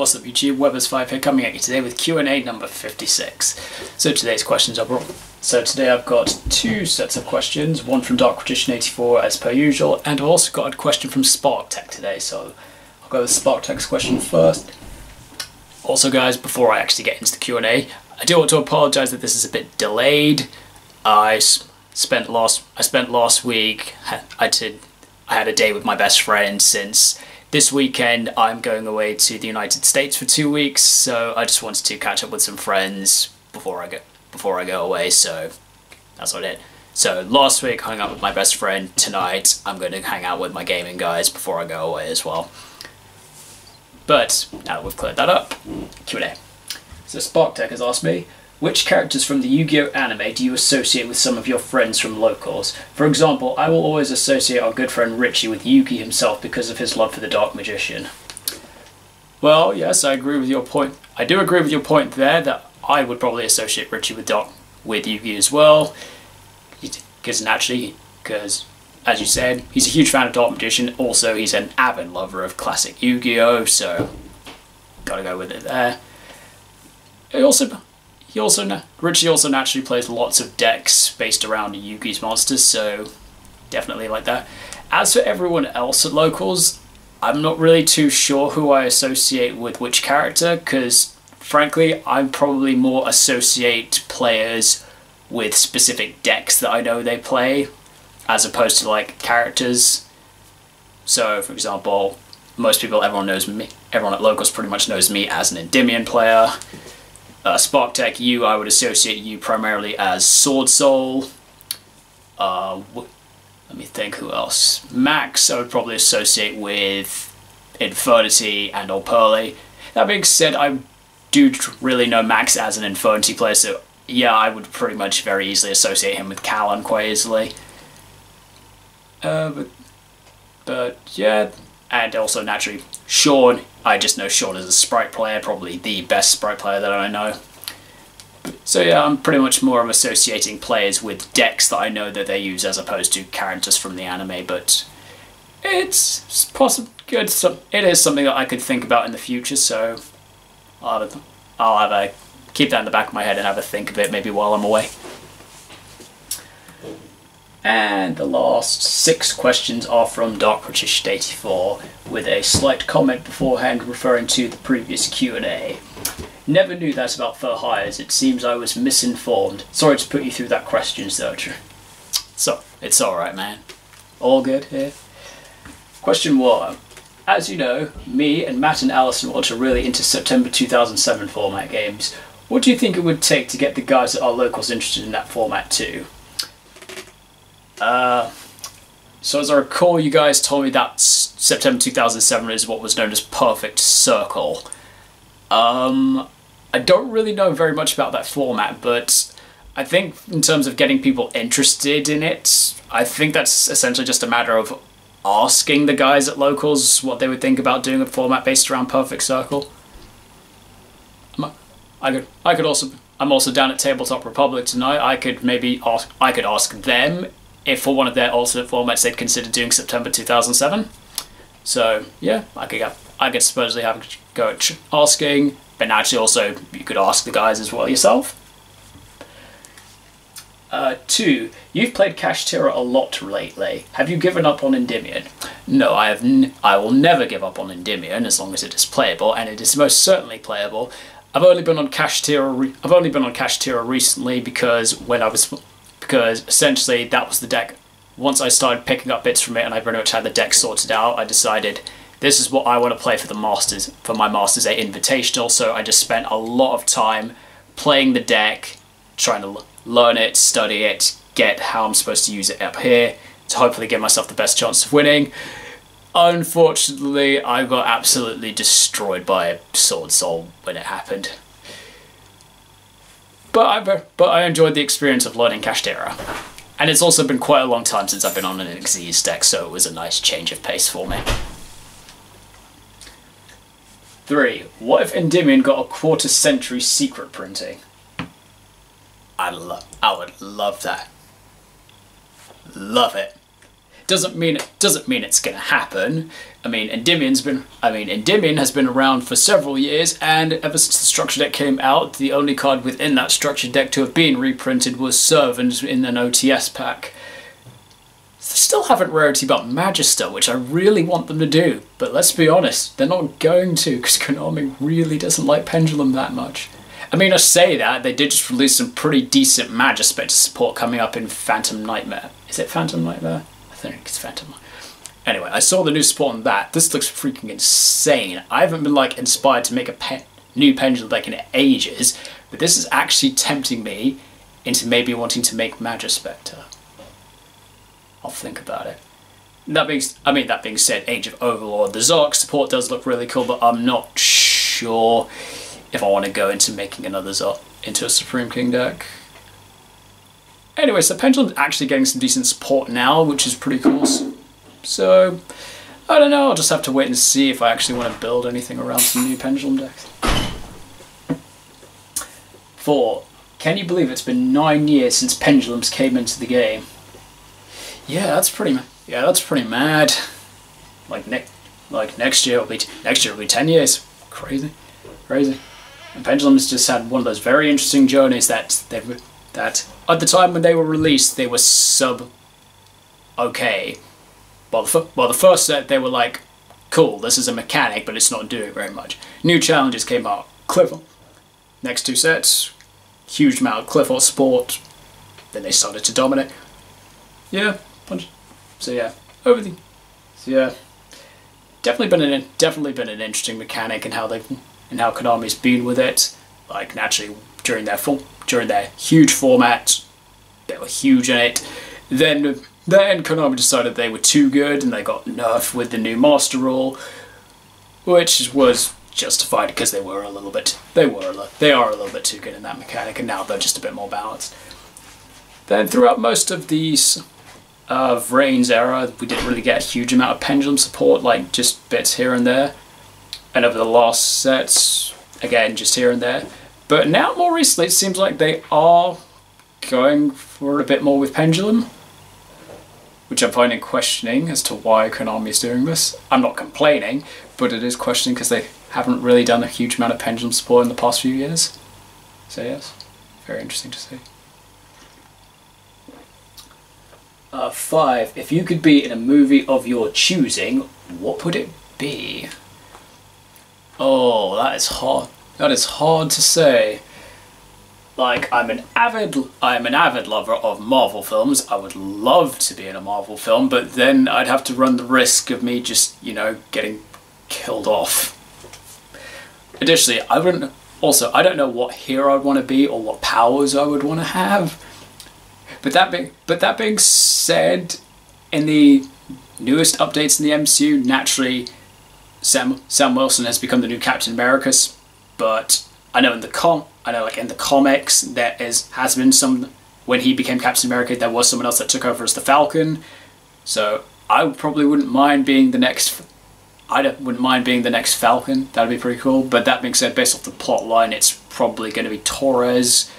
What's up YouTube, Webbers5 here coming at you today with Q&A number 56. So today's questions are brought. So today I've got two sets of questions, one from Dark Magician 84 as per usual, and I've also got a question from SparkTech today, so I'll go with SparkTech's question first. Also guys, before I actually get into the Q&A, I do want to apologise that this is a bit delayed. I spent last I spent last week I did I had a day with my best friend since this weekend I'm going away to the United States for two weeks, so I just wanted to catch up with some friends before I go before I go away. So that's what I did. So last week hung out with my best friend. Tonight I'm going to hang out with my gaming guys before I go away as well. But now that we've cleared that up, Q&A. So SparkTech has asked me, which characters from the Yu-Gi-Oh! anime do you associate with some of your friends from locals? For example, I will always associate our good friend Richie with Yugi himself because of his love for the Dark Magician. Well, yes, I agree with your point. I do agree with your point there that I would probably associate Richie with Dark with Yugi as well, because naturally, because as you said, he's a huge fan of Dark Magician. Also, he's an avid lover of classic Yu-Gi-Oh, so gotta go with it there. He also he also Richie also naturally plays lots of decks based around Yugi's monsters, so definitely like that. As for everyone else at locals, I'm not really too sure who I associate with which character, because frankly, I probably more associate players with specific decks that I know they play, as opposed to like characters. So, for example, most people, everyone knows me, everyone at locals pretty much knows me as an Endymion player uh, SparkTech, you, I would associate you primarily as Sword Soul. Uh, let me think who else. Max, I would probably associate with Infernity and Old Pearly. That being said, I do really know Max as an Infernity player, so yeah, I would pretty much very easily associate him with Kalin quite easily. Uh, but, but yeah, and also naturally Sean. I just know Sean as a Spright player, probably the best Spright player that I know. So yeah, I'm pretty much more of associating players with decks that I know that they use as opposed to characters from the anime, but it's possible good. So it is something that I could think about in the future, so I'll have, a, I'll have a keep that in the back of my head and have a think of it maybe while I'm away. And the last six questions are from Dark Magician 84 with a slight comment beforehand referring to the previous Q&A. Never knew that about fur hires, it seems I was misinformed. Sorry to put you through that question searcher. So, it's alright man. All good here? Question 1. As you know, me and Matt and Allison are really into September 2007 format games. What do you think it would take to get the guys at our locals interested in that format too? Uh, so as I recall, you guys told me that September 2007 is what was known as Perfect Circle. Um, I don't really know very much about that format, but I think in terms of getting people interested in it, I think that's essentially just a matter of asking the guys at locals what they would think about doing a format based around Perfect Circle. I could, I could also, I'm also down at Tabletop Republic tonight. I could maybe ask, I could ask them if for one of their alternate formats they'd consider doing September 2007. So yeah, I could I could supposedly have a at asking, but naturally also you could ask the guys as well yourself. Uh, two, you've played Cash Kashtira a lot lately. Have you given up on Endymion? No, I have. N I will never give up on Endymion as long as it is playable, and it is most certainly playable. I've only been on Cash Kashtira. I've only been on Cash Kashtira recently because when I was because essentially that was the deck. Once I started picking up bits from it and I pretty much had the deck sorted out, I decided this is what I want to play for the Masters, for my Masters 8 Invitational, so I just spent a lot of time playing the deck, trying to learn it, study it, get how I'm supposed to use it up here, to hopefully give myself the best chance of winning. Unfortunately, I got absolutely destroyed by Sword Soul when it happened. But I, uh, but I enjoyed the experience of learning Kashtira. And it's also been quite a long time since I've been on an Xyz deck, so it was a nice change of pace for me. 3. What if Endymion got a quarter century secret printing? I, lo I would love that. Love it. Doesn't mean it doesn't mean it's going to happen. I mean, Endymion's been I mean, Endymion has been around for several years, and ever since the structure deck came out, the only card within that structure deck to have been reprinted was Servant in an OTS pack. They still haven't rarity about Magister, which I really want them to do, but let's be honest, they're not going to because Konami really doesn't like Pendulum that much. I mean, I say that, they did just release some pretty decent Majespecter support coming up in Phantom Nightmare. Is it Phantom Nightmare? It's Phantom Anyway, I saw the new support on that. This looks freaking insane. I haven't been like inspired to make a pe new pendulum deck in ages, but this is actually tempting me into maybe wanting to make Majespecter. I'll think about it. That being, I mean, that being said, Age of Overlord, the Zolok support does look really cool, but I'm not sure if I want to go into making another Zolok into a Supreme King deck. Anyway, so Pendulum's actually getting some decent support now, which is pretty cool. So, I don't know, I'll just have to wait and see if I actually want to build anything around some new Pendulum decks. Four, can you believe it's been nine years since Pendulums came into the game? Yeah, that's pretty. Yeah, that's pretty mad. Like next, like next year will be next year will be ten years. Crazy, crazy. And Pendulums just had one of those very interesting journeys that they that at the time when they were released they were sub okay. Well, the, well, the first set they were like, cool, this is a mechanic, but it's not doing very much. New Challengers came out. Cliff. Next two sets, huge amount of Qliphort support. Then they started to dominate. Yeah, punch. So yeah, over the. So yeah, definitely been an definitely been an interesting mechanic and how they and how Konami's been with it. Like naturally during their full during their huge format, they were huge in it. Then then Konami decided they were too good and they got nerfed with the new Master Rule, which was justified because they were a little bit they were a, they are a little bit too good in that mechanic and now they're just a bit more balanced. Then throughout most of these of VRAINS era, we didn't really get a huge amount of pendulum support, like just bits here and there. And over the last sets, again, just here and there. But now, more recently, it seems like they are going for a bit more with pendulum, which I'm finding questioning as to why Konami is doing this. I'm not complaining, but it is questioning because they haven't really done a huge amount of pendulum support in the past few years. So yes, very interesting to see. Uh, five. If you could be in a movie of your choosing, what would it be? Oh, that is hard. That is hard to say. Like, I'm an avid, I'm an avid lover of Marvel films. I would love to be in a Marvel film, but then I'd have to run the risk of me just, you know, getting killed off. Additionally, I wouldn't. Also, I don't know what hero I'd want to be or what powers I would want to have. But that being, but that being said, in the newest updates in the MCU, naturally, Sam Sam Wilson has become the new Captain America. But I know in the com, I know like in the comics, there is has been some when he became Captain America, there was someone else that took over as the Falcon. So I probably wouldn't mind being the next. I wouldn't mind being the next Falcon. That'd be pretty cool. But that being said, based off the plot line, it's probably going to be Torres,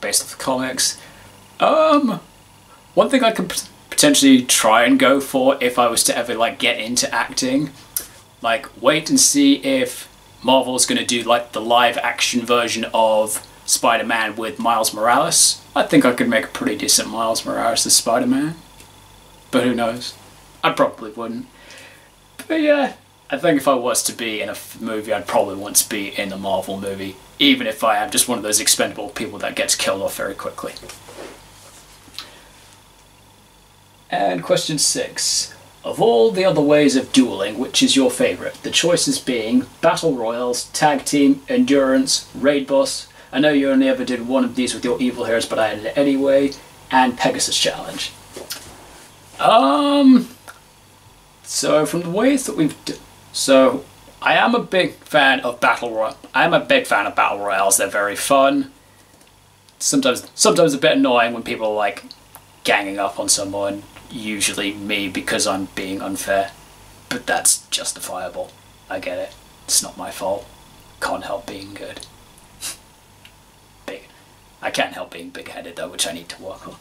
based off the comics. Um, one thing I could potentially try and go for if I was to ever like get into acting, like wait and see if Marvel's going to do like the live action version of Spider-Man with Miles Morales. I think I could make a pretty decent Miles Morales as Spider-Man, but who knows? I probably wouldn't. But yeah, I think if I was to be in a movie, I'd probably want to be in a Marvel movie, even if I am just one of those expendable people that gets killed off very quickly. And question six. Of all the other ways of dueling, which is your favourite? The choices being Battle Royals, Tag Team, Endurance, Raid Boss. I know you only ever did one of these with your Evil Heroes, but I did it anyway. And Pegasus Challenge. Um. So from the ways that we've, so I am a big fan of battle royale. I am a big fan of battle royales. They're very fun. Sometimes, sometimes a bit annoying when people are like ganging up on someone usually me because I'm being unfair. But that's justifiable. I get it. It's not my fault. Can't help being good. big. I can't help being big-headed though, which I need to work on.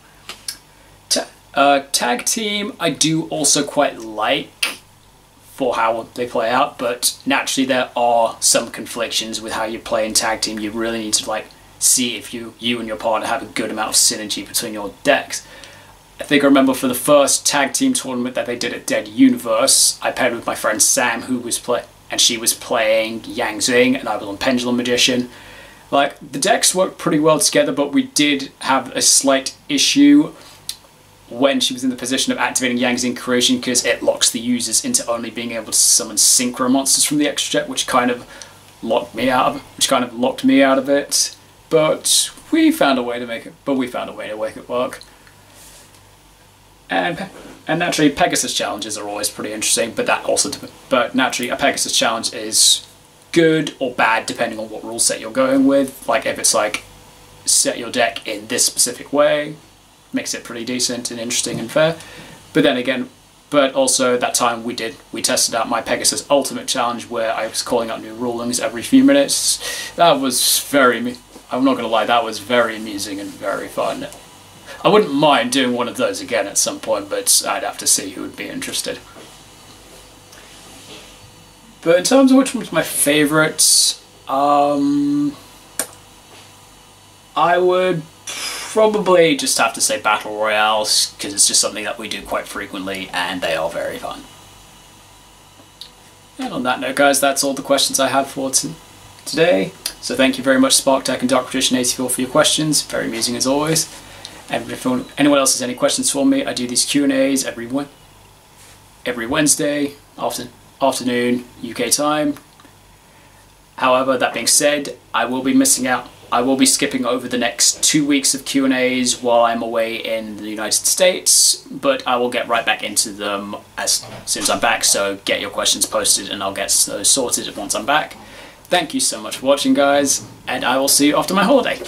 Ta Uh, tag team, I do also quite like for how they play out, but naturally there are some conflictions with how you play in tag team. You really need to like see if you you and your partner have a good amount of synergy between your decks. I think I remember for the first tag team tournament that they did at Dead Universe, I paired with my friend Sam, who was play and she was playing Yang Zing, and I was on Pendulum Magician. Like the decks worked pretty well together, but we did have a slight issue when she was in the position of activating Yang Zing Creation because it locks the users into only being able to summon synchro monsters from the extra deck, which kind of locked me out of which kind of locked me out of it. But we found a way to make it. But we found a way to make it work. And and naturally, Pegasus challenges are always pretty interesting. But that also, but naturally, a Pegasus challenge is good or bad depending on what rule set you're going with. Like if it's like set your deck in this specific way, makes it pretty decent and interesting and fair. But then again, but also that time we did we tested out my Pegasus Ultimate Challenge where I was calling out new rulings every few minutes. That was very I'm not gonna lie, that was very amusing and very fun. I wouldn't mind doing one of those again at some point, but I'd have to see who would be interested. But in terms of which one's my favourite, um, I would probably just have to say Battle Royales, because it's just something that we do quite frequently, and they are very fun. And on that note, guys, that's all the questions I have for today. So thank you very much, SparkTech and Dark Magician 84 for your questions. Very amusing as always. And if anyone else has any questions for me, I do these Q&As every, every Wednesday, often afternoon UK time. However, that being said, I will be missing out. I will be skipping over the next two weeks of Q&As while I'm away in the United States, but I will get right back into them as soon as I'm back, so get your questions posted and I'll get those sorted once I'm back. Thank you so much for watching, guys, and I will see you after my holiday.